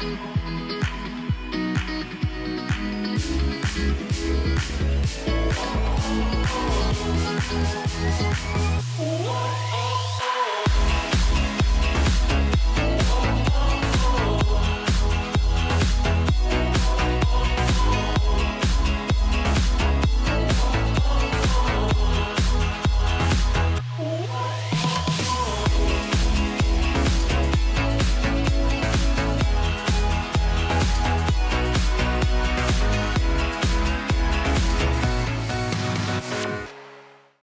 What?